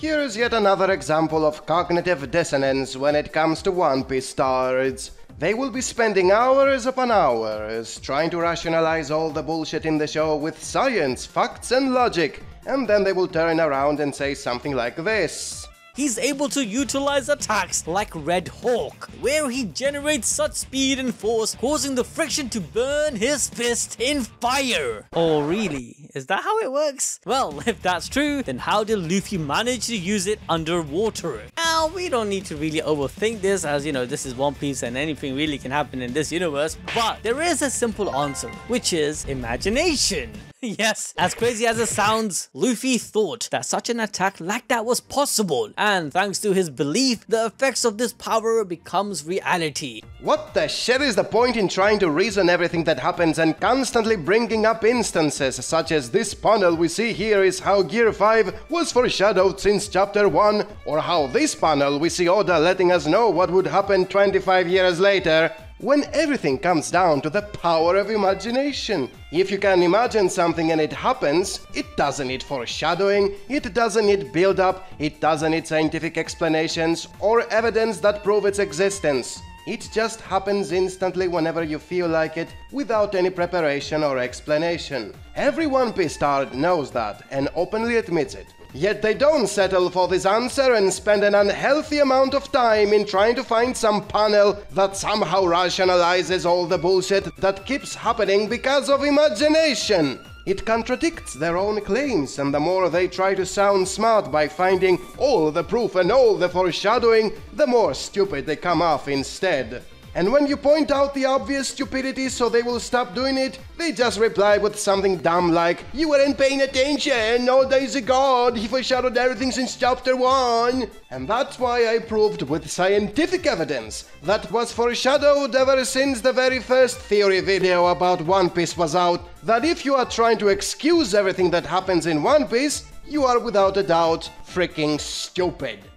Here is yet another example of cognitive dissonance when it comes to One Piece tards. They will be spending hours upon hours trying to rationalize all the bullshit in the show with science, facts, and logic, and then they will turn around and say something like this he's able to utilize attacks like Red Hawk, where he generates such speed and force, causing the friction to burn his fist in fire. Oh really? Is that how it works? Well, if that's true, then how did Luffy manage to use it underwater? Now, we don't need to really overthink this as, you know, this is One Piece and anything really can happen in this universe, but there is a simple answer, which is imagination. yes, as crazy as it sounds, Luffy thought that such an attack like that was possible, and thanks to his belief, the effects of this power becomes reality. What the shit is the point in trying to reason everything that happens and constantly bringing up instances such as this panel we see here is how Gear 5 was foreshadowed since chapter 1, or how this panel we see Oda letting us know what would happen 25 years later, when everything comes down to the power of imagination. If you can imagine something and it happens, it doesn't need foreshadowing, it doesn't need build up, it doesn't need scientific explanations or evidence that prove its existence. It just happens instantly whenever you feel like it, without any preparation or explanation. Every One Piece star knows that and openly admits it. Yet they don't settle for this answer and spend an unhealthy amount of time in trying to find some panel that somehow rationalizes all the bullshit that keeps happening because of imagination. It contradicts their own claims, and the more they try to sound smart by finding all the proof and all the foreshadowing, the more stupid they come off instead. And when you point out the obvious stupidity so they will stop doing it, they just reply with something dumb like, You weren't paying attention, no days ago, he foreshadowed everything since chapter 1. And that's why I proved with scientific evidence that was foreshadowed ever since the very first theory video about One Piece was out, that if you are trying to excuse everything that happens in One Piece, you are without a doubt freaking stupid.